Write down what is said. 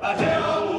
Até o